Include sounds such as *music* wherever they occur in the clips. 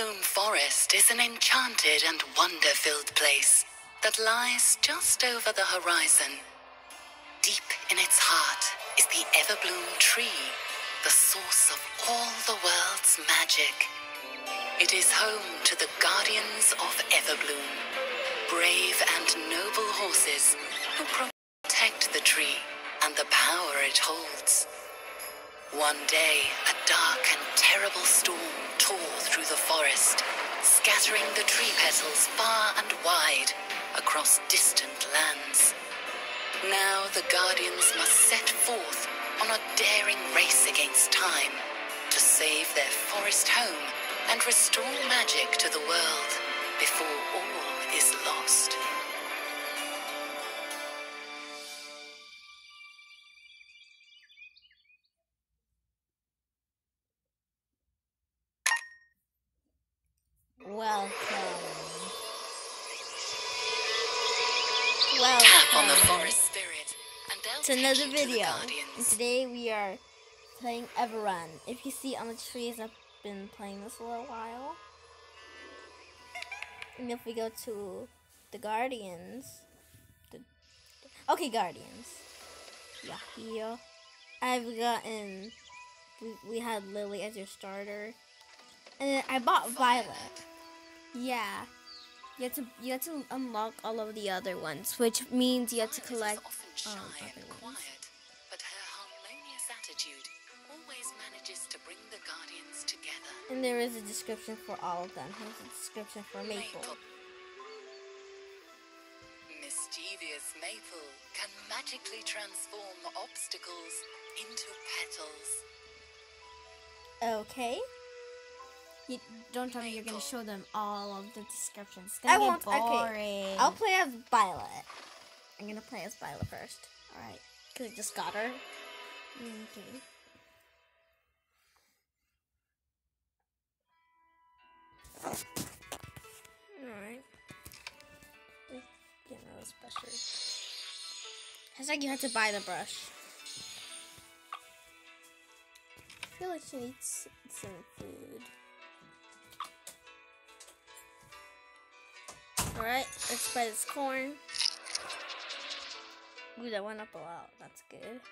Everbloom Forest is an enchanted and wonder-filled place that lies just over the horizon. Deep in its heart is the Everbloom tree, the source of all the world's magic. It is home to the Guardians of Everbloom, brave and noble horses who protect the tree and the power it holds. One day, a dark and terrible storm tore through the forest, scattering the tree petals far and wide across distant lands. Now the Guardians must set forth on a daring race against time to save their forest home and restore magic to the world before all is lost. Another you to the video. Today we are playing Everrun. If you see on the trees, I've been playing this a little while. And if we go to the Guardians, the okay Guardians, yeah, here I've gotten. We, we had Lily as your starter, and then I bought Violet. Yeah. You have to you have to unlock all of the other ones, which means you have to collect often shy and other ones. quiet, but her harmonious attitude always manages to bring the Guardians together. And there is a description for all of them. Here's a description for Maple. Mischievous Maple can magically transform obstacles into petals. Okay. You, don't tell me you're gonna show them all of the descriptions. I won't. boring. Okay. I'll play as Violet. I'm gonna play as Violet first. Alright. Because I just got her. Okay. Alright. Special. It's like you had to buy the brush. I feel like she needs some food. Alright, let's buy this corn. Ooh, that went up a lot. That's good.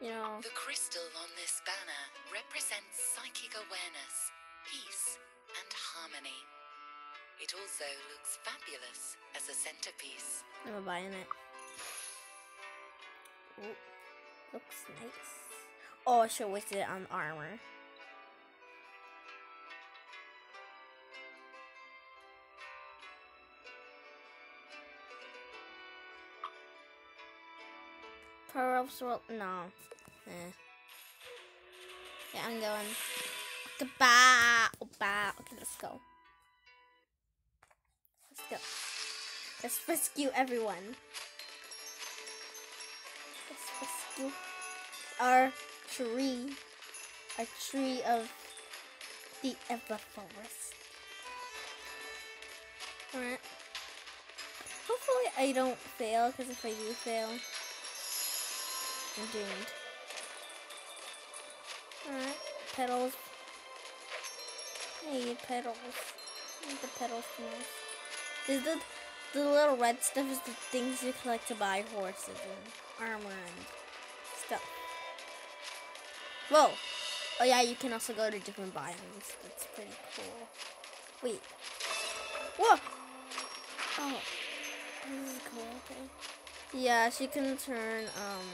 You know, The crystal on this banner represents psychic awareness, peace, and harmony. It also looks fabulous as a centerpiece. I'm buying it. Ooh, looks nice. Oh, I should have wasted it on armor. Power up swirl. No. Eh. Yeah, I'm going. Goodbye. Goodbye. Okay, let's go. Let's go. Let's rescue everyone. Let's rescue our tree. Our tree of the ever forest. Alright. Hopefully I don't fail, because if I do fail, I'm doomed. Alright. Petals. Hey, petals. I need the petals the. Is the the little red stuff is the things you collect to buy horses and armor and stuff. Whoa! Oh yeah, you can also go to different biomes. That's pretty cool. Wait. Whoa! Oh. This is cool, okay. Yeah, she can turn, um...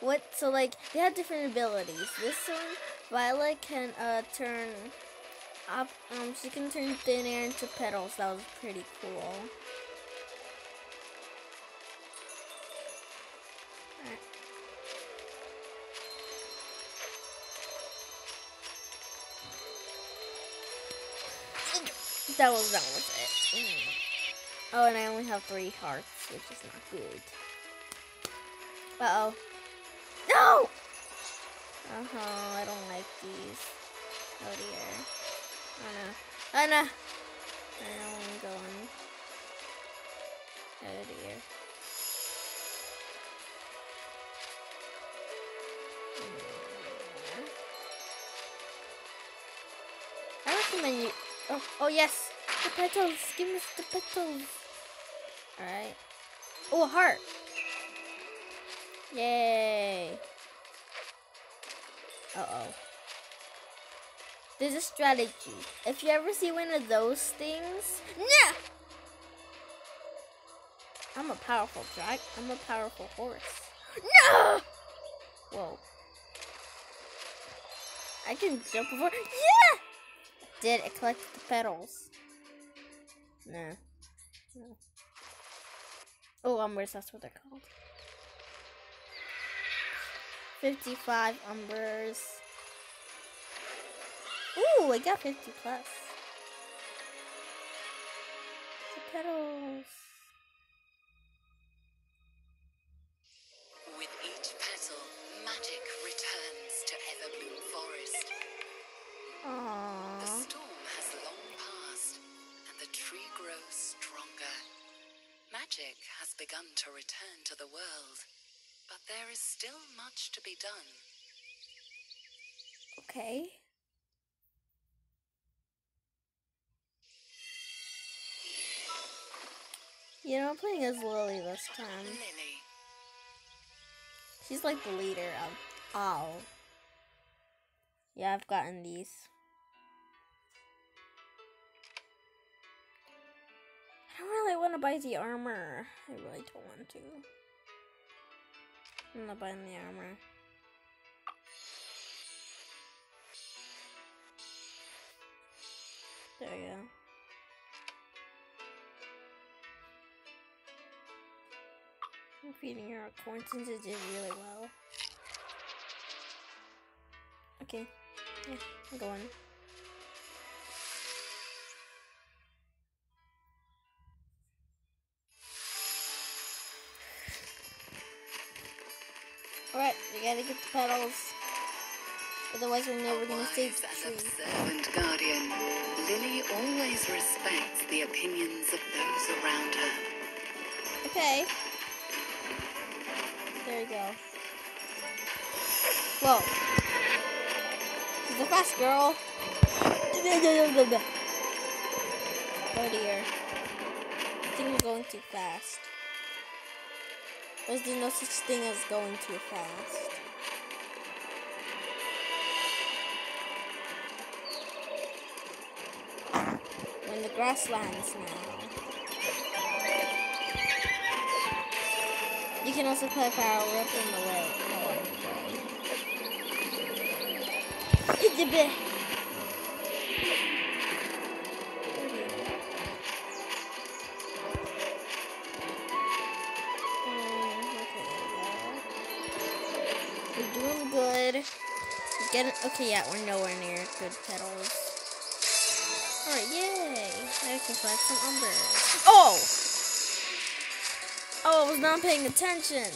What? So, like, they have different abilities. This one, Violet can, uh, turn... Up, um, she can turn thin air into petals. That was pretty cool. That was that was it. Mm. Oh, and I only have three hearts, which is not good. Uh oh. No! Uh-huh, I don't like these. Oh dear. Oh no. Oh no! I don't want to go going. Oh dear. I recommend you. Oh, oh yes! The petals! Give me the petals! Alright. Oh, a heart! Yay! Uh oh. There's a strategy. If you ever see one of those things, nah. I'm a powerful drag. I'm a powerful horse. No. Whoa. I can jump before. Yeah! Did it collect the petals? No. no. Oh, embers, that's what they're called. 55 embers. Ooh, I got 50 plus. The petals. With each petal, magic returns to Everbloom Forest. The storm has long passed, and the tree grows stronger. Magic has begun to return to the world, there is still much to be done. Okay. You know, I'm playing as Lily this time. Lily, She's like the leader of all. Yeah, I've gotten these. I don't really want to buy the armor. I really don't want to. I'm not buying the armor. There you go. I'm feeding her corn since it did really well. Okay. Yeah, I'm going. Gotta get the petals. Otherwise we're never gonna save the tree. observant guardian, Lily always respects the opinions of those around her. Okay. There you go. Whoa. She's a fast girl. *laughs* Oh dear. I think we're going too fast. Or is there no such thing as going too fast? We're in the grasslands now. You can also play Power Rip in the way. It's a bit. We're getting okay. Yeah, we're nowhere near good petals. All right, yay! I can collect some embers. Oh! Oh, I was not paying attention.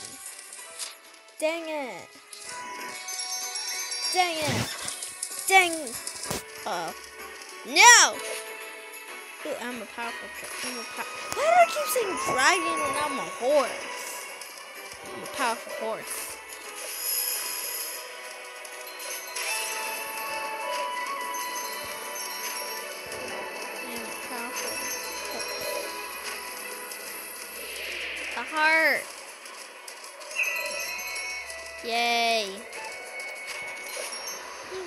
Dang it. Dang it. Dang. Uh. No! Ooh, I'm a powerful I'm a Why do I keep saying dragon when I'm a horse? I'm a powerful horse. Heart. Yay.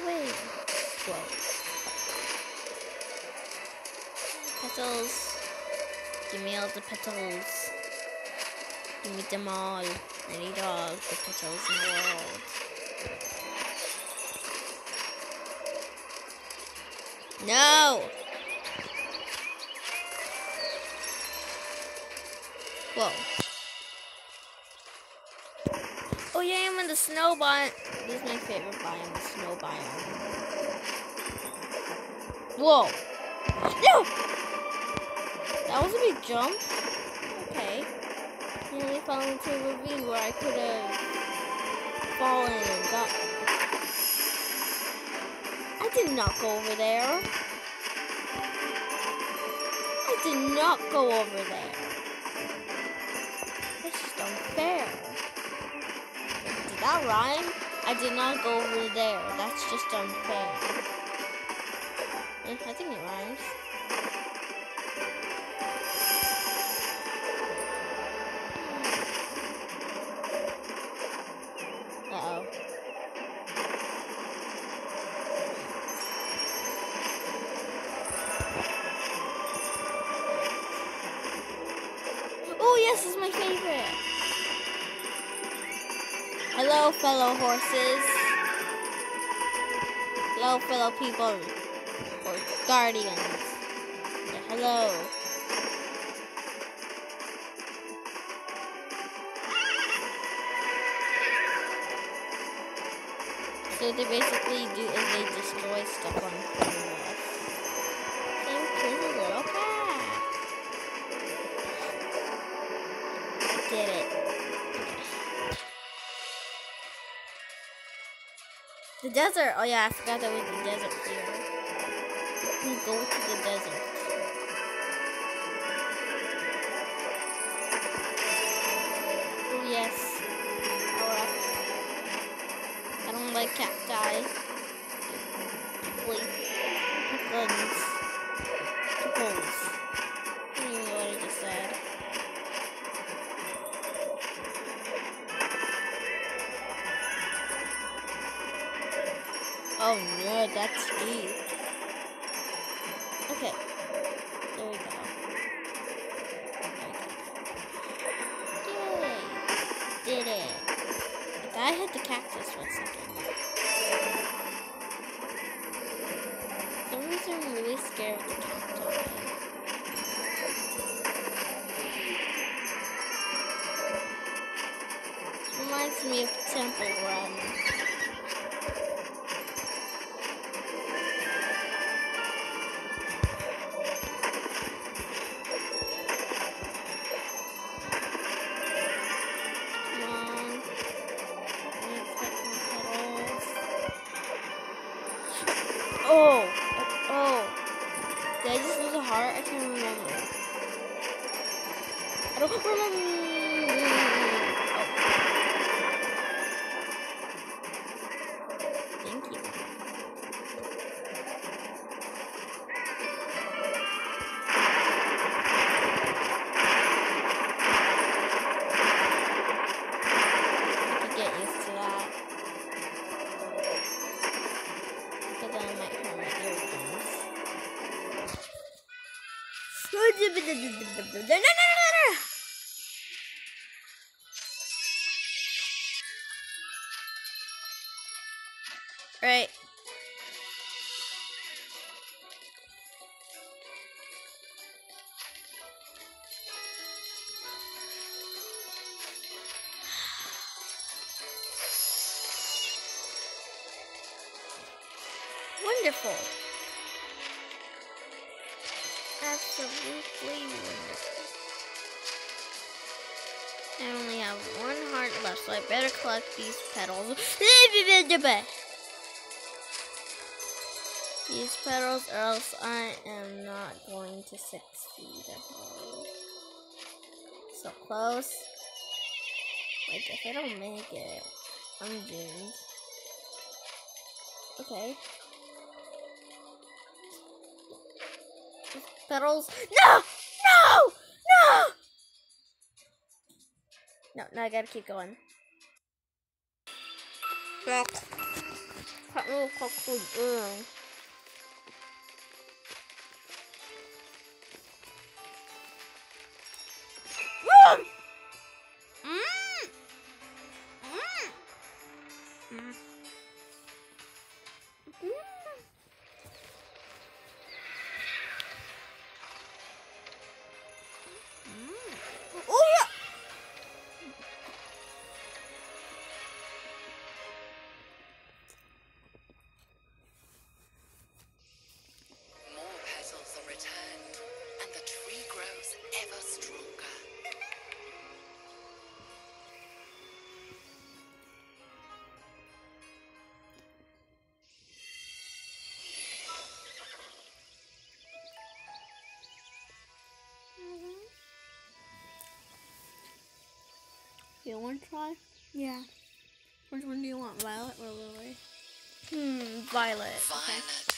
Wait. Whoa. Petals. Give me all the petals. Give me them all. I need all the petals in the world. No! Whoa. The snow biome. This is my favorite biome, the snow biome. Whoa. No! That was a big jump. Okay. Nearly fell into a ravine where I could have fallen and got. I did not go over there. I did not go over there. That's just unfair. That rhyme? I did not go over there. That's just unfair. I think it rhymes. Hello, fellow people or guardians. Yeah, hello. So they basically do is they destroy stuff on Desert. Oh yeah, I forgot there was the desert here. We can go to the desert. Oh yes. Oh, Alright. I don't like cacti. Wait. Pickles. That's deep. Right. Wonderful. Collect these petals. These petals, or else I am not going to succeed at all. So close. Like, if I don't make it, I'm doomed. Okay. Petals. No! No! No! No, now I gotta keep going. รักพระลูกขอบคุณเอง the orange try? Yeah. Which one do you want, Violet or Lily? Hmm, Violet. Violet.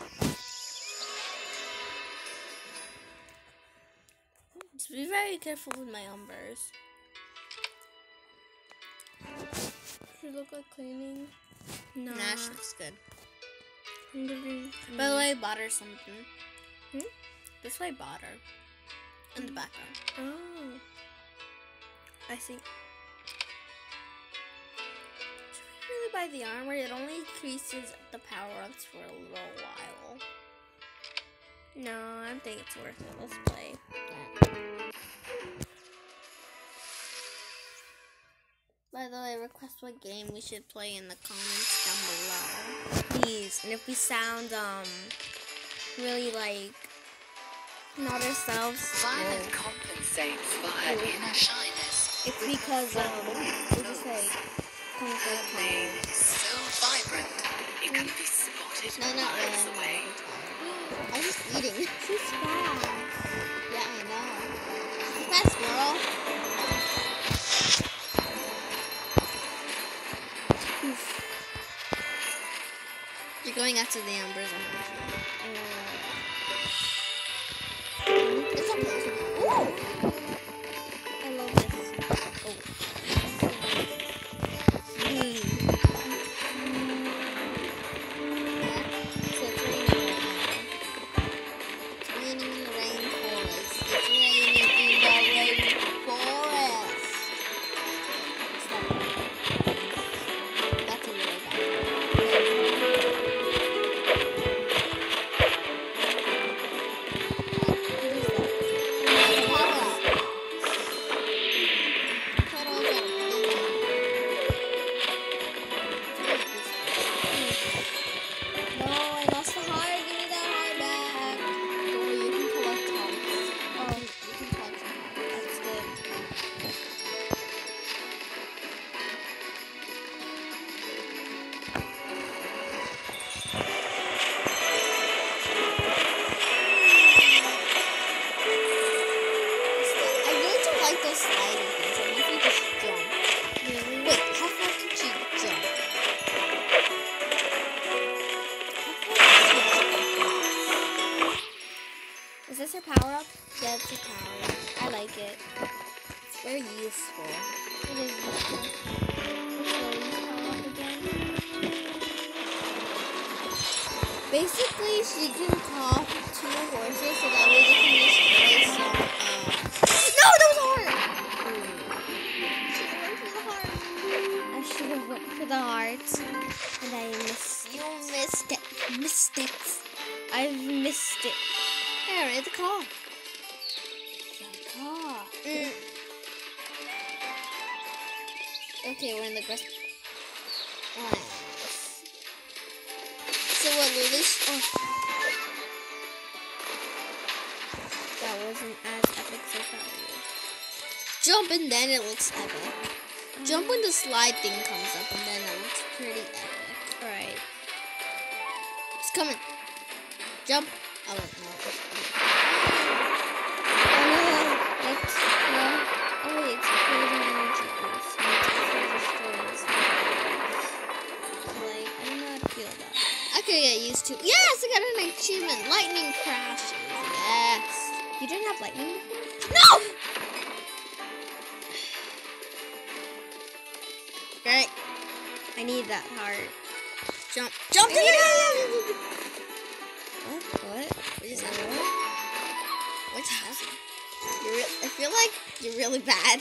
Okay. Be very careful with my embers. Should look like cleaning. No. Nah, she looks good. By the way, I bought her something. Hmm? This way, I bought her. In the background. Oh. I see. Should we really buy the armor? It only increases the power ups for a little while. No, I don't think it's worth it. Let's play. By the way, request what game we should play in the comments down below. Please. And if we sound um really like not ourselves, Violet inner shyness. It's because um we're just like kind of Her like mane is so vibrant, it can be spotted No, not miles really. away. I'm just eating. *gasps* She's fast. Yeah, I know. Fast girl. You're going after the embers. Okay, we're in the grass. Nice. So what, Lily's? Oh, That wasn't as epic so far. jump and then it looks epic. Jump when the slide thing comes up and then it looks pretty epic. Alright. It's coming. Jump. To. Yes, I got an achievement. Lightning crashes. Yes. You didn't have lightning before? No. Great. I need that heart. Jump. Jump. Need it. Oh, what? What? What just happened? What's happening? I feel like you're really bad.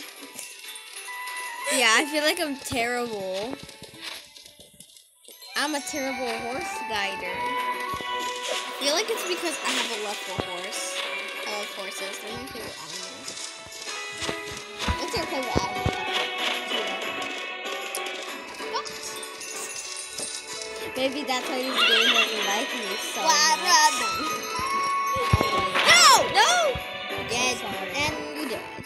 Yeah, I feel like I'm terrible. I'm a terrible horse guider. I feel like it's because I have a love for horse. I love horses. They're my favorite animals. What's your favorite animal? Maybe that's why this game doesn't like me so much. run? No! No! Dead. And we died.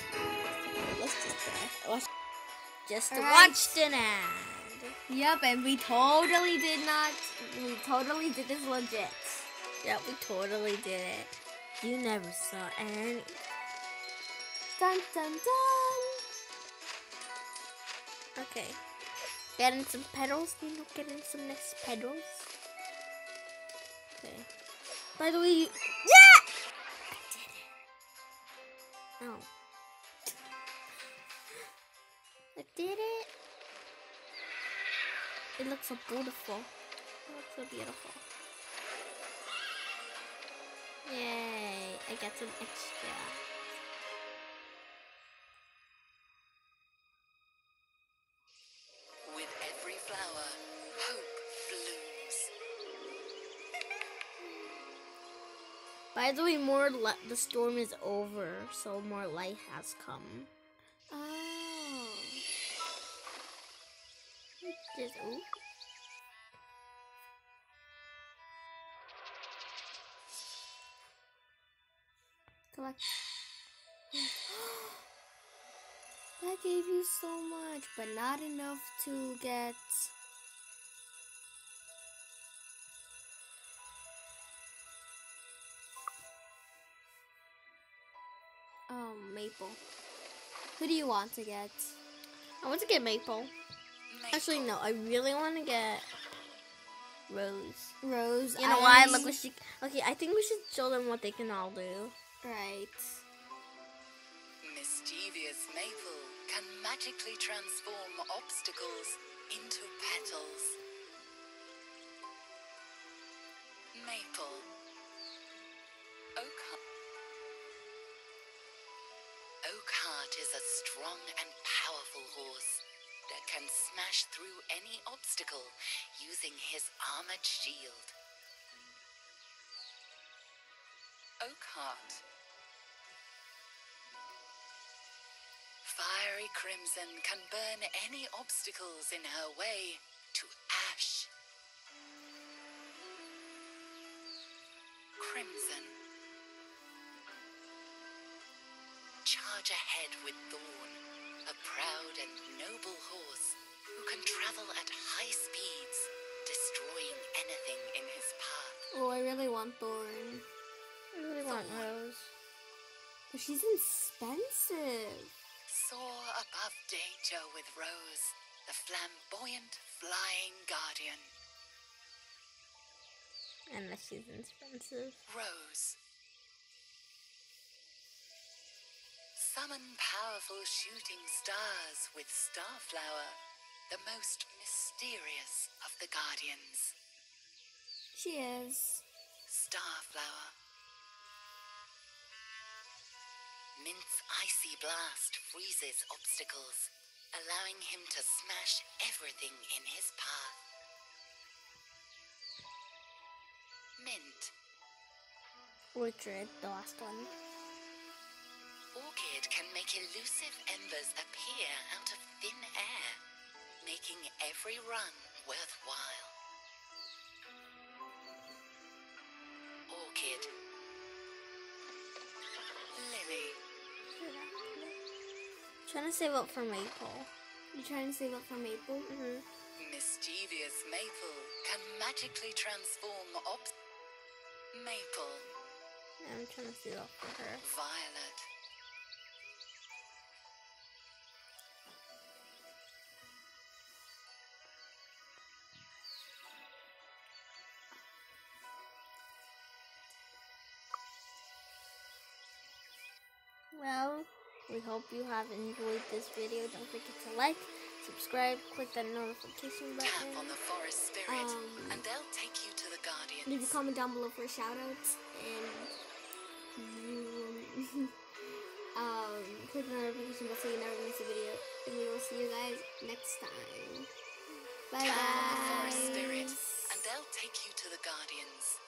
Let's just die. Watch. Just watched an ad. Yep, and we totally did not. We totally did this legit. Yep, we totally did it. You never saw any. Dun dun dun. Okay. Getting some petals. You know, getting some next petals. Okay. By the way, you... yeah, I did it. Oh, I did it looks so beautiful. It looks so beautiful. Yay, I got some extra. With every flower, hope blooms. By the way, more the storm is over, so more light has come. Just ooh. Collect. *gasps* that gave you so much, but not enough to get. Um, maple. Who do you want to get? I want to get maple. Actually, no. I really want to get Rose. Rose. You know why? Look what she. Okay, I think we should show them what they can all do. Right. Mischievous Maple can magically transform obstacles into petals. Maple. Oakheart. Oakheart is a strong and powerful horse can smash through any obstacle using his armored shield. Oakheart. Fiery Crimson can burn any obstacles in her way to ash. Crimson. Charge ahead with Thorn, a proud and noble horse who can travel at high speeds, destroying anything in his path. Oh, I really want Thorn. I really want Rose. But she's expensive. Soar above danger with Rose, the flamboyant flying guardian. Unless she's expensive. Rose. Summon powerful shooting stars with Starflower, the most mysterious of the guardians. She is. Starflower. Mint's icy blast freezes obstacles, allowing him to smash everything in his path. Mint. Orchid, the last one. Orchid can make elusive embers appear out of thin air, making every run worthwhile. Orchid. Lily. Trying to save up for Maple. You trying to save up for Maple? Mm-hmm. Mischievous Maple can magically transform ob- Maple. I'm trying to save up for her. Violet. hope you have enjoyed this video. Don't forget to like, subscribe, click that notification button. Tap on the forest spirit, um, and they'll take you to the guardians. Leave a comment down below for shoutouts and *laughs* um, click the notification bell so you never miss a video. And we will see you guys next time. Bye. The forest spirit, and they'll take you to the guardians.